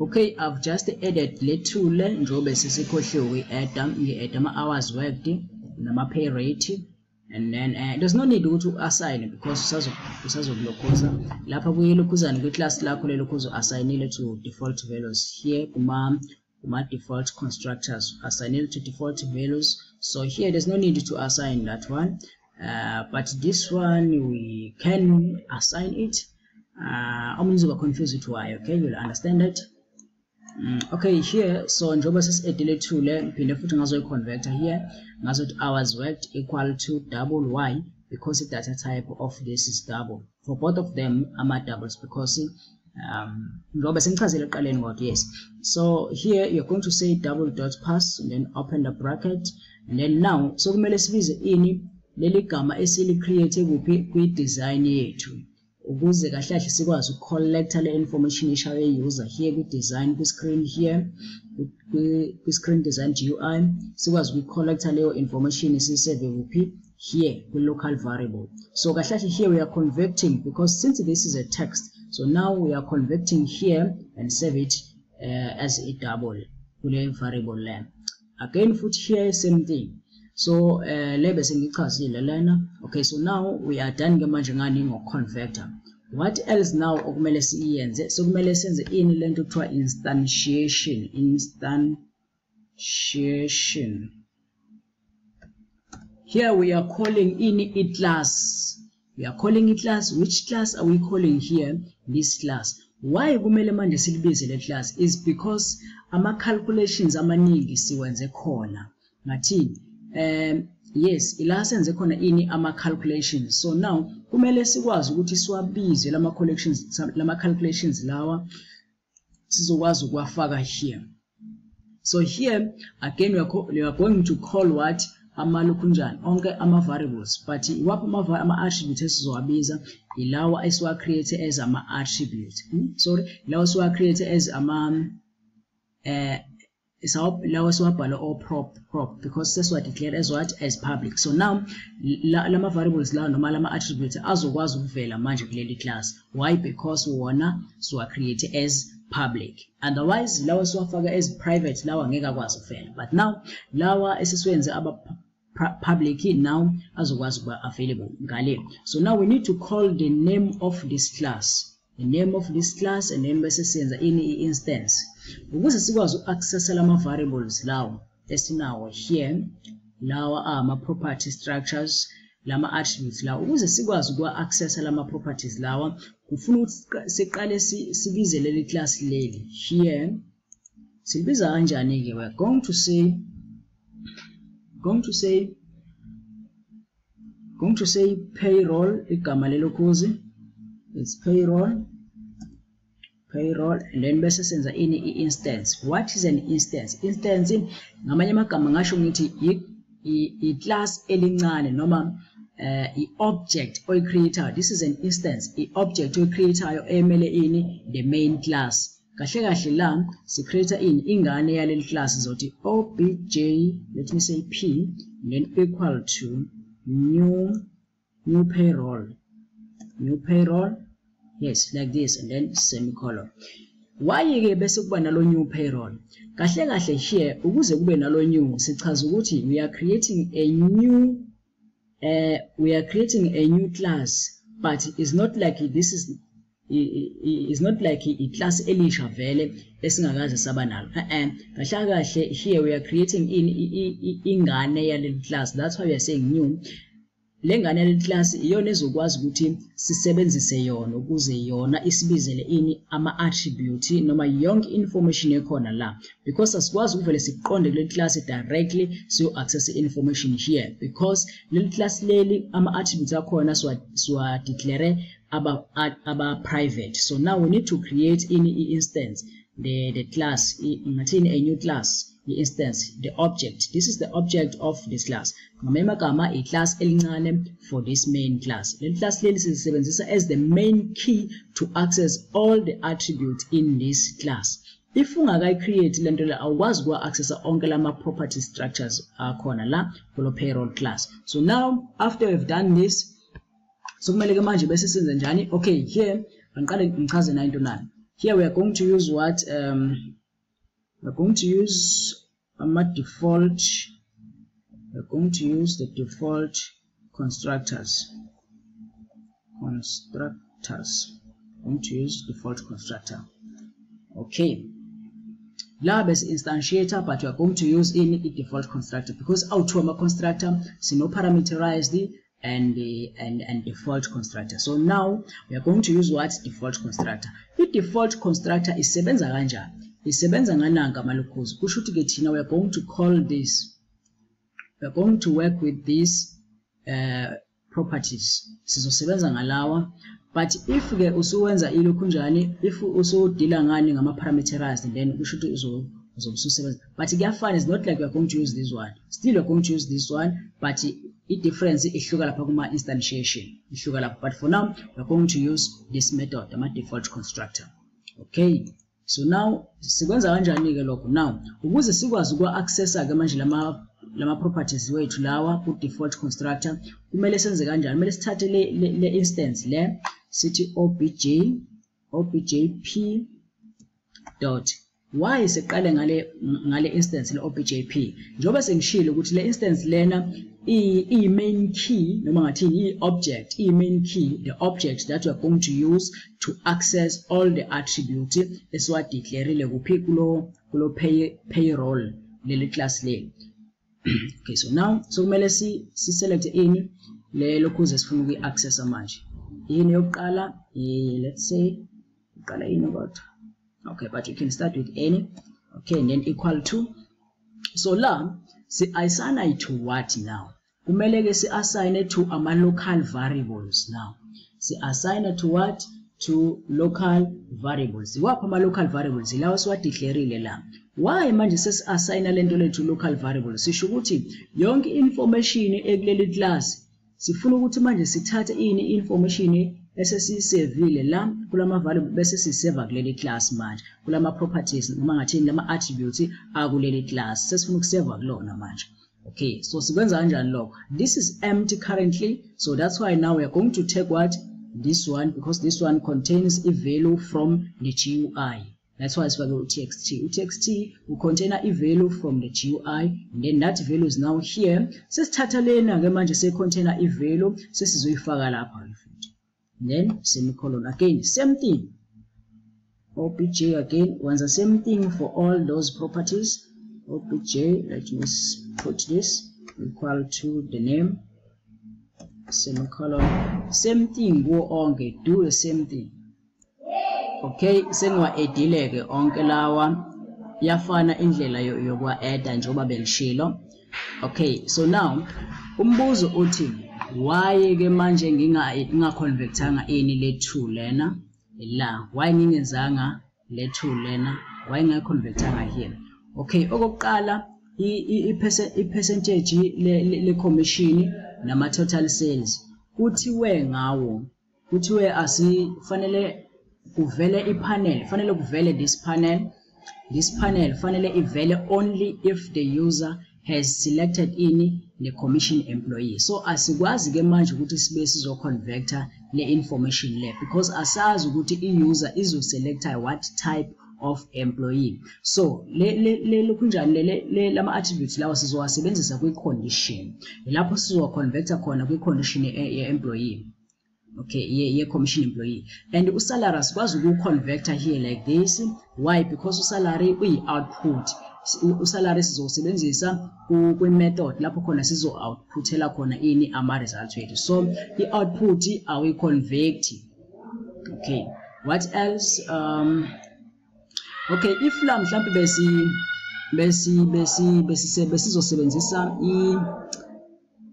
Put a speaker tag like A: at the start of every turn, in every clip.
A: okay i've just added le tool njengoba sesikhohliwe uyi-adda ngi-adda ama-hours worked nama-pay rate and then uh, there's no need ukuthi u-assign because usazokulokhuza lapha kuyilokhuzana kwi-class lakho lelokhuza u-assignile to default values. Here kuma kuma default constructors assigned to default values. So here there's no need to assign that one. Uh, but this one we can assign it. Uh, omunye uzoba confused ukuthi why? Okay you'll understand it okay here so njengoba sesi-edile two le ngiphinde futhi ngazoyi-converter here ngazothi hours worked equal to double. Y because the data type of this is double. For both of them ama-doubles because um njengoba sengichazile ekuqaleni ngokuthi yes. So here you're going to say double dot parse and then open the bracket and then now so kumele sibize ini leli gama esili-create kuphi? Kwi-design yethu ukuze kahle kahle sikwazi ukucollecta le information eshawe user here kwi-design kwi-screen here kwi-screen design GUI sikwazi ukuyi-collecta leyo information siyiseve kuphi? Here kwi-local variable. So kahle kahle here we are converting because since this is a text so now we are converting here and save it uh, as a double variable le. Again futhi here same thing so uh, le bese ngichazile lena. Okay so now we are done ke manje ngani ngo-converter. What else now okumele siyenze? Sokumele senze ini lento kuthiwa instantiation instantiation. Here we are calling ini i-class. We are calling i-class. Which class are we calling here? This class. Why kumele manje silibize le class? Is because ama-calculations amaningi siwenze khona. Ngathini um yes ila senze khona ini ama-calculations. So now kumele sikwazi ukuthi siwabize lama collections lama calculations lawa sizokwazi ukuwafaka here. So here again we are, we are going to call what? Amalokhunjani onke ama-variables but iwaphi ama-attribute esizowabiza? Ilawa esiwa-create as ama-attribute. Hmm? sorry ilawa esiwa-create as ama uh, lawa siwabhala o prop prop because sesiwa-declare as what? As public. So now lama-variables lawa noma lama-attribute azokwazi ukuvela manje kuleli class. Why? Because wona siwa-create as public. Otherwise lawa siwafaka as private lawa ngeke akwazi ukuvela. But now lawa esisiwenze aba public now azokwazi ukuba available ngale. So now we need to call the name of this class the name of this class and then bese siyenza ini i-instance ukuze sikwazi uku-accessa lama-variables lawo esinawo here lawa ama-property structures lama-attributes lawa ukuze sikwazi ukuwa-accessa lama-properties lawa kufuna ukuthi siqale sibize leli class leli here. Silibiza kanjani-ke? We going to say going to say going to say payroll igama lelokhuzi it's payroll payroll and then bese senza ini i-instance. What is an instance? Instance ngamanye amagama ngasho ngithi i-class elincane noma uh, i-object oyi-creator this is an instance. I-object oyi-creatayo emele ini the main class. Kahle kahle la si-create ini ingane yaleli class zothi obj let me say p then equal to new new payroll. New payroll? Yes like this and then semicolon. Why-ke bese kuba nalo new payroll? Kahle kahle here ukuze kube nalo new sichaza ukuthi we are creating a new uh, we are creating a new class but it's not like this is is not like i-class elisha vele esingakaze saba nalo. Kahle kahle here we are creating in ingane yaleli class. That's why we are saying new le ngane yaleli class iyona ezokwazi ukuthi sisebenzise yona ukuze yona isibizele ini ama-attribute noma yonke information ekhona la. Because asikwazi ukuvele siqonde kule class directly siyo-access i-information here. Because leli class leli ama-attributes akhona siwa-declare aba-private so now we need to create ini i-instance the, the class ngathini a new class i-instance the object. This is the object of this class. Ngamanye amagama i-class elincane for this main class. Leli class leli silisebenzisa as the main key to access all the attributes in this class. If ungakayi-create le nto le awukwazi ukuwa-accessa onke lama-property structures akhona la kulo payroll class. So now after we've done this so kumele ke manje bese senze njani? Okay here angiqale ngichaze na into nani here we are going to use what um, we're going to use um, default. We're going to use the default constructors. Constructors. I'm going to use default constructor. Okay. La bese instantiator but we are going to use in the default constructor because out ama constructor no parameterized and the and and default constructor. So now we are going to use what? Default constructor. I default constructor isebenza kanjani isebenza ngananga malukhuzi. Kusho ukuthi ke thina we are going to call this weare going to work with these uh, properties. Sizosebenza ngalawa. But if ke usuwenza ilokhu njani if usudila ngani ngama parameterized then kusho ukuthi uzo uzobe ususebenza. But kuyafana is not like we are going to use this one. Still we are going to use this one but i-difference ihluka lapha kuma instantiation ihluka lapha. But for now we are going to use this method ama default constructor. Okay so now sikwenza kanjani ke lokho? Now ukuze sikwazi ukwa accessa ke manje lama lama wethu lawa ku default constructor kumele senze kanjani? Kumele sithathe le, le, le instance le sithi obj objp dot. Why siqale ngale ngale instance le objp njengoba sengishilo ukuthi le instance lena i main key noma ngathini i object i main key the object that we are going to use to access all the attributes esiwa declareile kuphi kulo kulo pay, payroll leli class le. Okay so now so kumele si si select ini le lokhuze sifuna ukuyi accessa manje. Yini yokuqala let's say uqala yini kodwa okay but you can start with any okay and then equal to so la si assign to what now? Kumele ke si assign to ama local variables now. Si assign to what? To local variables. Iwaphi ama local variables? Lawa siwadeclareile la. Why manje sesi-assigna lento lethu local variables? Sisho ukuthi yonke i-information ekuleli class sifuna ukuthi manje sithathe ini information esesiyisevile la kulama variable bese siseva kuleli class manje. Kulama properties noma ngathini lama attributes akuleli class. Sesifuna ukuseva kulona manje. Okay so sikwenza kanjani lokho? This is empty currently so that's why now we are going to take what? This one because this one contains a value from the GUI that's why sifake u-txt u-txt ucontainer i-value from the GUI and then that value is now here. Sesithatha lena ke manje se-container i-value sesizoyifaka lapha then semicolon again same thing. Obj again once the same thing for all those properties. Obj let me put this equal to the name. Semicolon same thing kuwo onke do the same thing. Okay sengiwa-edile ke onke lawa. Yafana indlela yokuwa-eda njengoba bengishilo. Okay so now umbuzo uthi why ke manje ngingaconvectanga ini le 2 lena? La why ngingenzanga le 2 lena? Why ngingaconvectanga here? Okay okokuqala i-percentage le-commission nama-total sales kuthiwe ngawo kuthiwe asifanele kuvele ipanel fanele kuvele this panel. This panel fanele ivele only if the user has selected in the commission employee. So asikwazi ke manje ukuthi sibe sizoconvector le information le because asazi ukuthi i-user izoselecta what type of employee. So le lokunjani le lama attributes lawa sizowasebenzisa kwi-condition. Lapho sizowa-convector khona kwi-condition ye-employee okay ye, ye commission employee. And usalary asikwazi ukuconvector here like this. Why? Because usalary uyi-output usalary sizowusebenzisa kwi-method lapho khona sizo-outputela khona ini ama-result wethu. So i-output awiconvect okay what else? Um okay if la mhlawumbe besi besi besi besi besizosebenzisa i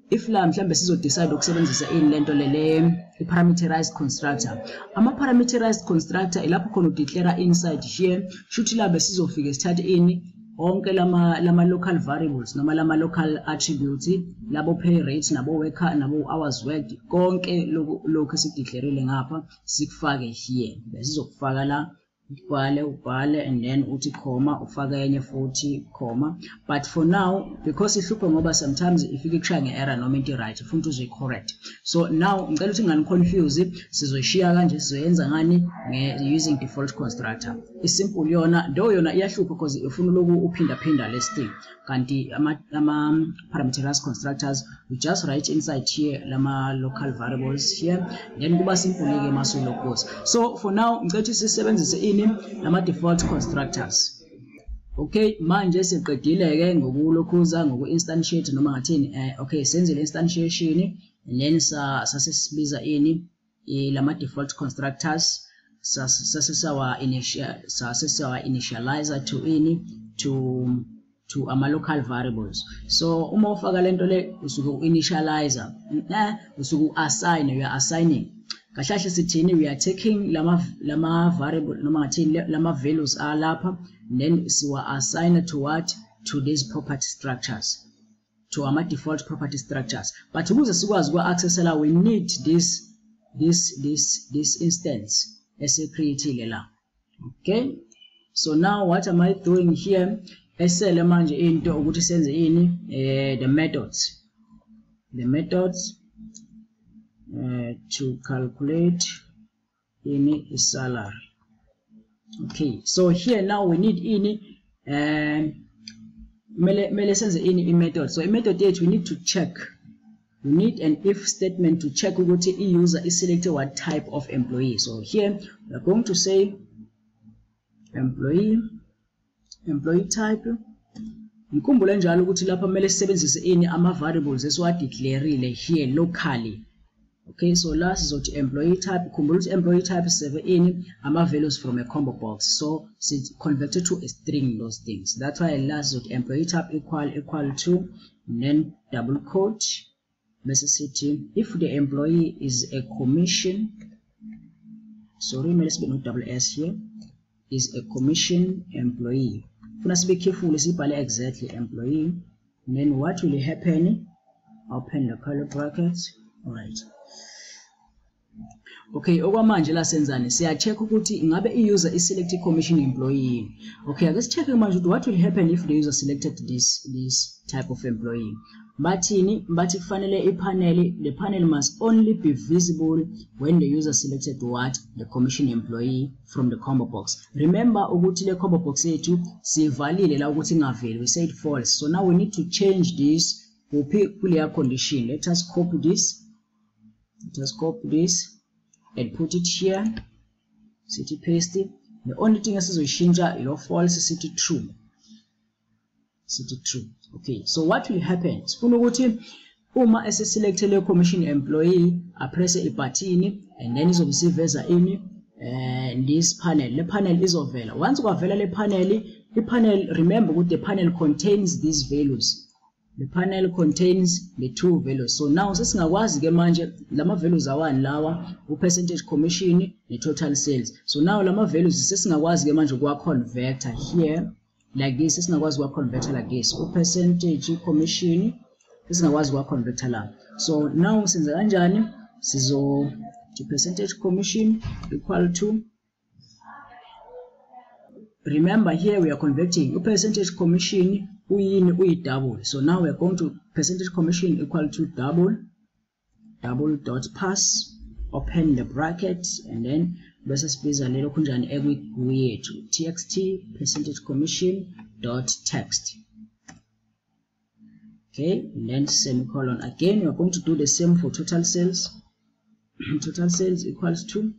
A: if la mhlambe sizodecide ukusebenzisa ini lento lele i-parameterized constructor. Ama-parameterized constructor ilapho khona udeclara inside here shuthi la besizofike sithathe ini onke lama lama local variables noma lama local attributes labo pay rate nabo worker nabo hours worked konke lokhu lokhu esideclareile ngapha sikufake here. Besizokufaka la ubhale ubhale and then uthi comma ufake enye futhi comma but for now because ihluphe ngoba sometimes ifike kushaya nge-error noma into right ifuna ukuthi uzoyi-correct so now ngicela ukuthi ngani-confuse sizoyishiya kanje sizoyenza ngani? Using default constructor. Isimple yona though yona iyahlupha because ifuna uloku uphindaphinda lesi thing kanti ama-parameterized constructors we just write inside here lama local variables here then kuba simple-ke masulokoza so for now ngicela ukuthi sisebenzise ini lama-default constructors. Okay manje siqedile-ke ngokulokhuza ngoku-instantiate noma ngathini eh, okay senzile instantiation and then sasesibiza ini lama-default constructors sasesawa initial sasesawa initializer to ini to to ama-local variables. So uma ufaka lento le usuke u-initializer eh, usuke u-assign you are assigning kahle sithini we are taking lama lama variable noma ngathini lama values alapha then siwa assign to what? To these property structures. To ama default property structures. But ukuze sikwazi ukwa accessela we need this this this this instance esecreatile la. Okay? So now what am i doing here? Esele manje into ukuthi senze ini eh the methods. The methods uh, to calculate any salary. Okay so here now we need any um mele ini i-method so i-method yethu we need to check. We need an if statement to check ukuthi i-user is selected what type of employee. So here we are going to say employee employee type. Ngikhumbule njalo ukuthi lapha kumele sisebenzise ini ama-variables esiwadeclareile here locally okay so last la sizothi employee type khumbula employee type siseve ini ama-values from a combo box. So it's converted to a string those things. That's why la sizothi employee type equal equal to then double quote sithi if the employee is a commission sorry kumele sibe no-double s here is a commission employee. Funa sibe careful sibhale exactly employee then what will happen? Open the curly brackets. All right okay okwamanje la senzani siya-check ukuthi ingabe i-user i-select i-commission employee okay ake si-check manje ukuthi what will happen if the user selected this this type of employee. Bathini bathi kufanele ipaneli the panel must only be visible when the user selected what? The commission employee from the combo box. Remember ukuthi le combo box yethu sivalile la ukuthi ingaveli we said false. So now we need to change this. Kuphi kuleya condition? Let us copy this. Let us copy this and put it here. Sithi paste. It. the only thing esizoyishintsha ilo false sithi true. Sithi true. Okay so what will happen? Sifuna ukuthi uma eseselecte le commission employee apresse ibhathini and then izobe siveza ini uh, this panel. Le panel is izovela. Once we kwavela le panel i-panel remember ukuthi the panel contains these values the panel contains the two values. So now sesingakwazi ke manje lama values awani lawa u-percentage commission ne-total sales. So now lama values sesingakwazi ke manje ukuwa converter here like this sesingakwazi ukuwa converter like this. U-percentage commission sesingakwazi ukuwa converter la. So now senza kanjani? Sizo the percentage commission equal to remember here we are converting. U-percentage commission uyini uyi-double so now we are going to percentage commission equal to double double dot parse open the bracket and then bese sibiza lelo kunjani ekwi yethu txt percentage commission dot text. Okay and then semicolon. Again we are going to do the same for total sales. Total sales equals to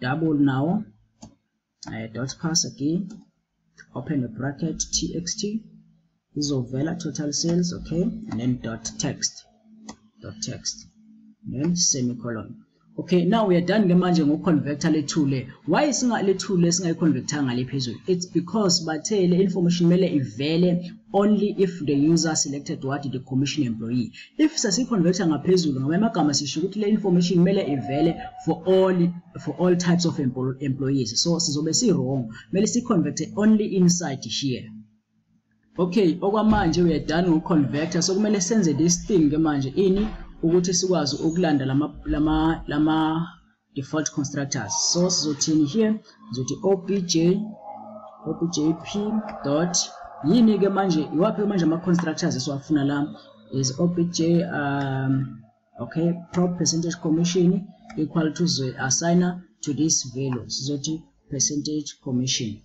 A: double now uh, dot parse again open the bracket txt izovela total sales okay? And then dot text. Dot text. Then semicolon. Okay now we are done ke manje ngokuconverter le le. Why singa le two le singayiconverter ngale phezulu? It's because bathe le information mele ivele only if the user selected what the commission employee. If sasiconvector ngaphezulu ngamanye amagama sisho ukuthi le information mele ivele for all for all types of employees. So sizobe si wrong mele siconverte only inside here okay okwamanje we are done ngokuconverter so kumele senze this thing ke manje ini ukuthi sikwazi ukulanda lama lama lama default constructors. So sizothini here? Sizothi obj objp dot yini ke manje iwaphi manje ama-constructors esiwafuna la? Is obj um okay prop percentage commission equal to assigner to this value. Sizothi percentage commission